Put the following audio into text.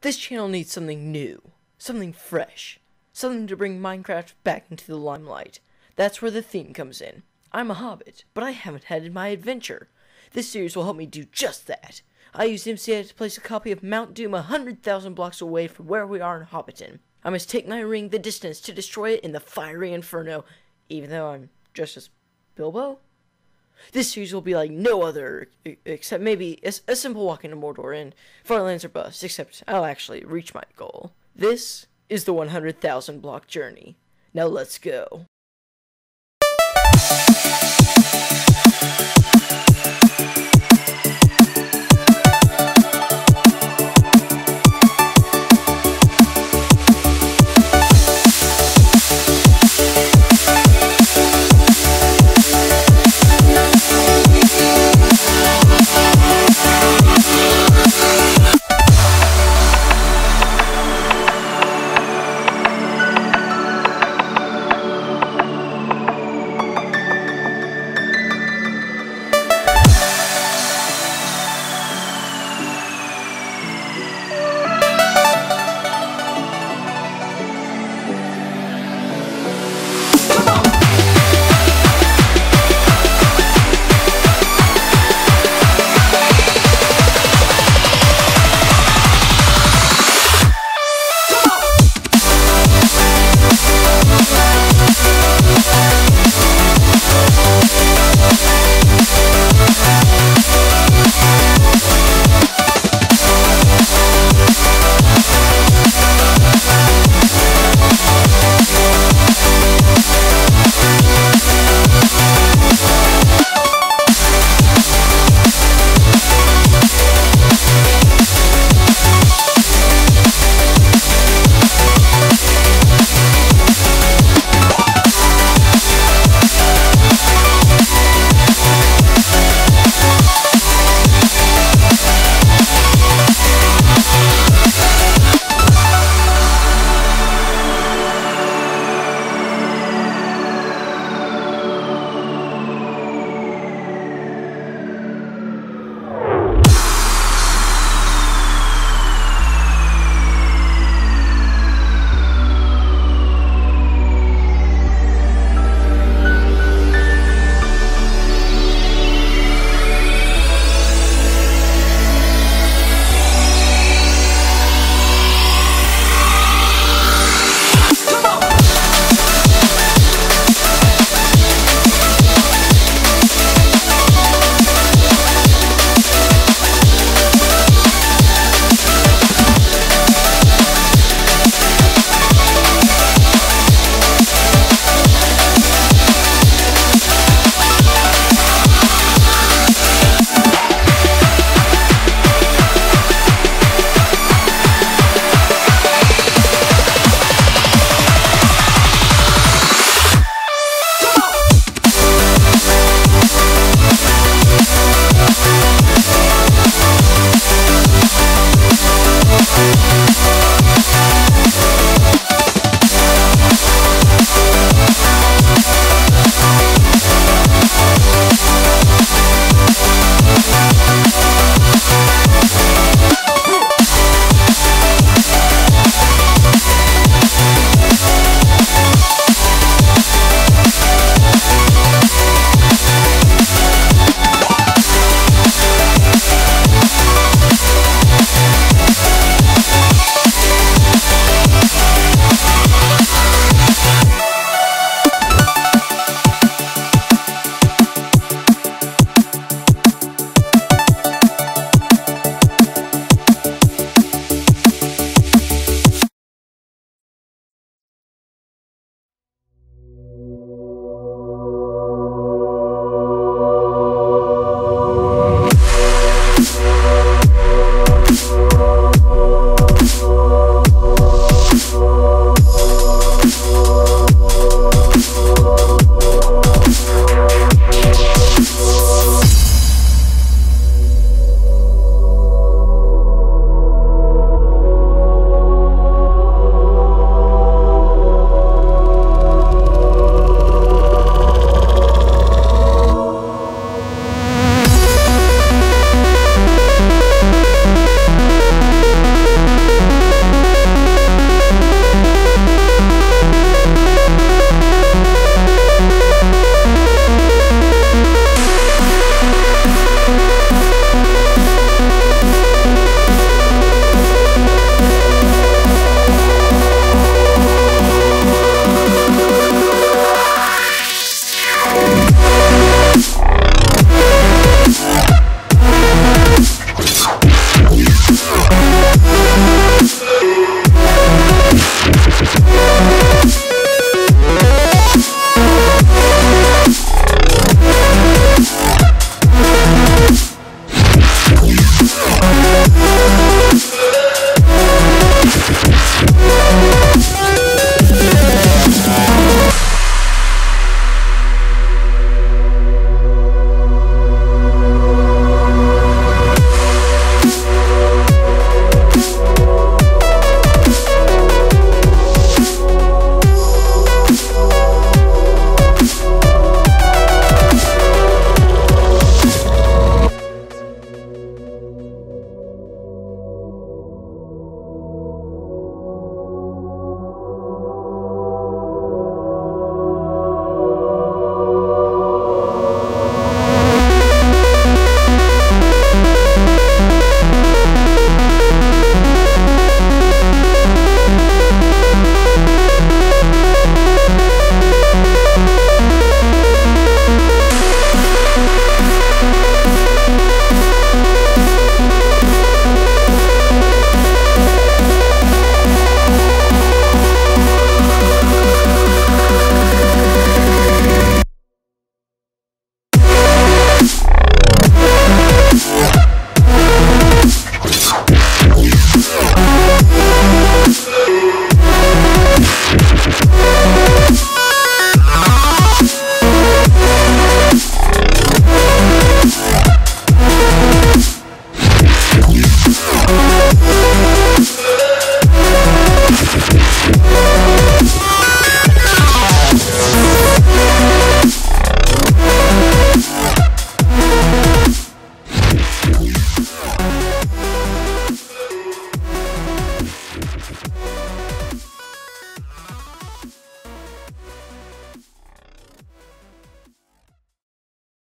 This channel needs something new, something fresh, something to bring Minecraft back into the limelight. That's where the theme comes in. I'm a hobbit, but I haven't had my adventure. This series will help me do just that. I used MCA to place a copy of Mount Doom a hundred thousand blocks away from where we are in Hobbiton. I must take my ring the distance to destroy it in the fiery inferno, even though I'm just as Bilbo? This series will be like no other, except maybe a, a simple walk into Mordor and Farlands or bust, except I'll actually reach my goal. This is the 100,000 block journey. Now let's go.